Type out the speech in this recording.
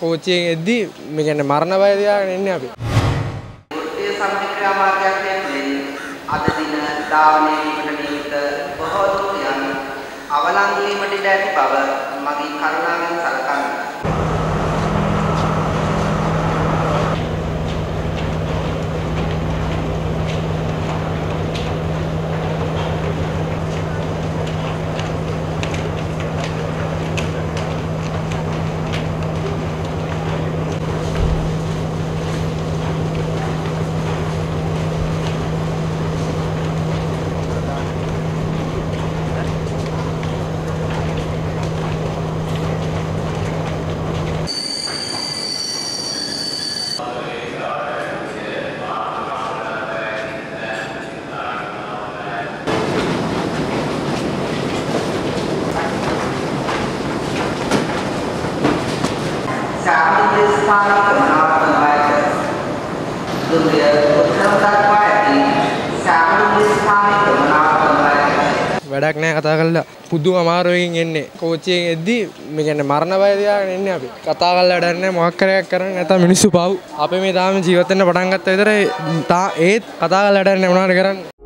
කෝච්චියෙන් එද්දි මේ කියන්නේ මරණ බය තියාගෙන ඉන්නේ අපි. වෘත්තීය සම්ප්‍රක්‍රියා මාර්ගයක් තුළින් අද දින ධාවනය වීමට නියමිත බොහෝ දුරියන් අවලංගු වීමට ඉඩ ඇති බව මගේ කරුණාවෙන් සලකන්න. සාමිද්‍ය ස්ථානික මනාපන වයස දුරිය උත්තර දක්වා ඇති සාමිද්‍ය ස්ථානික මනාපන වයස වැඩක් නැහැ කතා කරලා පුදුම අමාරුවකින් එන්නේ. කෝච්චියෙන් එද්දි මේ කියන්නේ මරණ බය තියාගෙන ඉන්නේ අපි. කතා කරලා වැඩක් නැහැ මොකක් කරයක් කරන්න නැත්නම් මිනිස්සු පව්. අපි මේ තාම ජීවත් වෙන්න පටන් ගත්ත විතරයි. තා ඒත් කතා කරලා වැඩක් නැහැ මොනවද කරන්නේ?